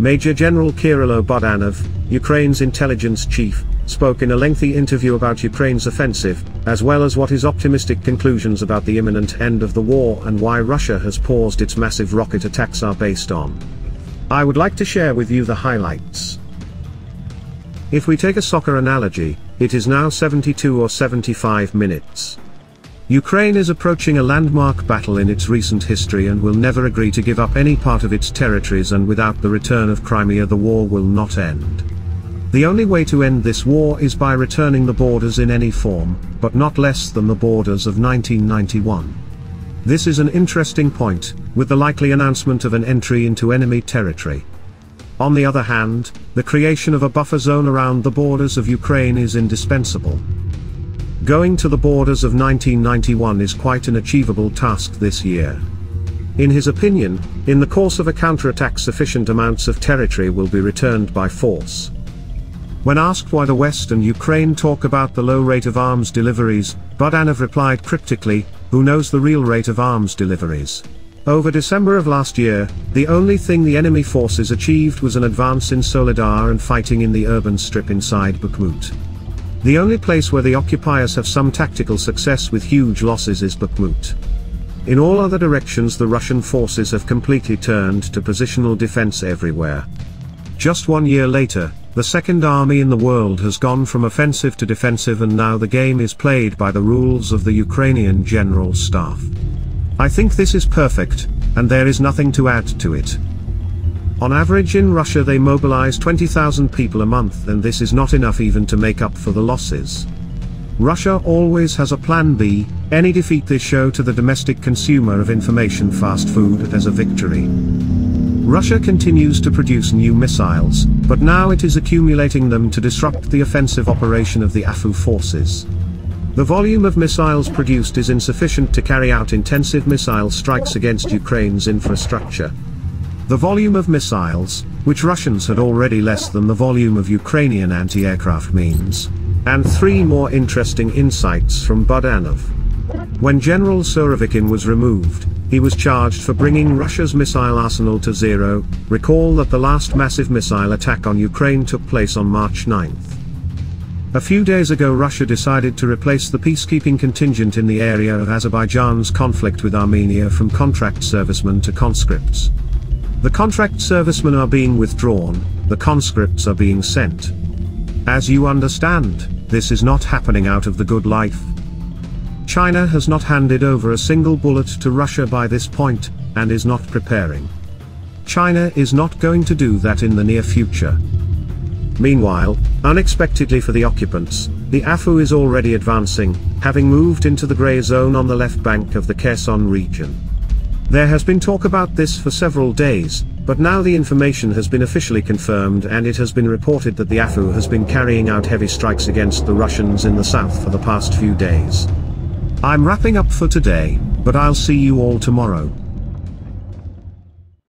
Major General Kirill Budanov, Ukraine's intelligence chief, spoke in a lengthy interview about Ukraine's offensive, as well as what his optimistic conclusions about the imminent end of the war and why Russia has paused its massive rocket attacks are based on. I would like to share with you the highlights. If we take a soccer analogy, it is now 72 or 75 minutes. Ukraine is approaching a landmark battle in its recent history and will never agree to give up any part of its territories and without the return of Crimea the war will not end. The only way to end this war is by returning the borders in any form, but not less than the borders of 1991. This is an interesting point, with the likely announcement of an entry into enemy territory. On the other hand, the creation of a buffer zone around the borders of Ukraine is indispensable. Going to the borders of 1991 is quite an achievable task this year. In his opinion, in the course of a counterattack sufficient amounts of territory will be returned by force. When asked why the West and Ukraine talk about the low rate of arms deliveries, Budanov replied cryptically, who knows the real rate of arms deliveries? Over December of last year, the only thing the enemy forces achieved was an advance in Soledar and fighting in the urban strip inside Bakhmut. The only place where the occupiers have some tactical success with huge losses is Bakhmut. In all other directions the Russian forces have completely turned to positional defense everywhere. Just one year later, the second army in the world has gone from offensive to defensive and now the game is played by the rules of the Ukrainian General Staff. I think this is perfect, and there is nothing to add to it. On average in Russia they mobilize 20,000 people a month and this is not enough even to make up for the losses. Russia always has a plan B, any defeat they show to the domestic consumer of information fast food as a victory. Russia continues to produce new missiles, but now it is accumulating them to disrupt the offensive operation of the AFU forces. The volume of missiles produced is insufficient to carry out intensive missile strikes against Ukraine's infrastructure. The volume of missiles, which Russians had already less than the volume of Ukrainian anti-aircraft means. And three more interesting insights from Budanov. When General Surovikin was removed, he was charged for bringing Russia's missile arsenal to zero, recall that the last massive missile attack on Ukraine took place on March 9. A few days ago Russia decided to replace the peacekeeping contingent in the area of Azerbaijan's conflict with Armenia from contract servicemen to conscripts. The contract servicemen are being withdrawn, the conscripts are being sent. As you understand, this is not happening out of the good life. China has not handed over a single bullet to Russia by this point, and is not preparing. China is not going to do that in the near future. Meanwhile, unexpectedly for the occupants, the AFU is already advancing, having moved into the grey zone on the left bank of the Kherson region. There has been talk about this for several days, but now the information has been officially confirmed and it has been reported that the AFU has been carrying out heavy strikes against the Russians in the south for the past few days. I'm wrapping up for today, but I'll see you all tomorrow.